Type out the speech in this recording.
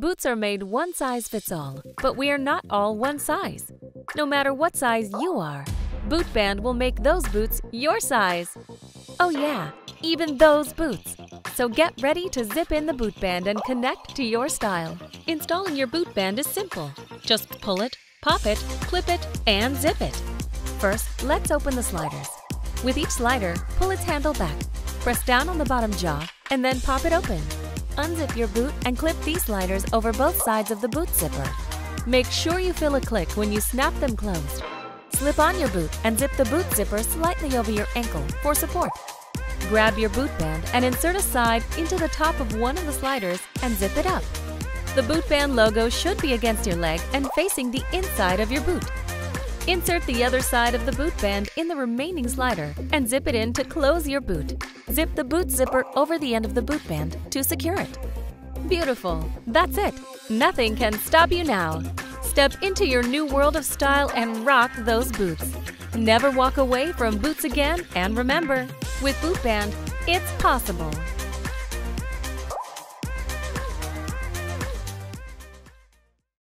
Boots are made one size fits all, but we are not all one size. No matter what size you are, Boot Band will make those boots your size. Oh yeah, even those boots. So get ready to zip in the boot band and connect to your style. Installing your boot band is simple. Just pull it, pop it, clip it, and zip it. First, let's open the sliders. With each slider, pull its handle back. Press down on the bottom jaw and then pop it open. Unzip your boot and clip these sliders over both sides of the boot zipper. Make sure you feel a click when you snap them closed. Slip on your boot and zip the boot zipper slightly over your ankle for support. Grab your boot band and insert a side into the top of one of the sliders and zip it up. The boot band logo should be against your leg and facing the inside of your boot. Insert the other side of the boot band in the remaining slider and zip it in to close your boot. Zip the boot zipper over the end of the boot band to secure it. Beautiful! That's it! Nothing can stop you now. Step into your new world of style and rock those boots. Never walk away from boots again and remember, with Boot Band, it's possible.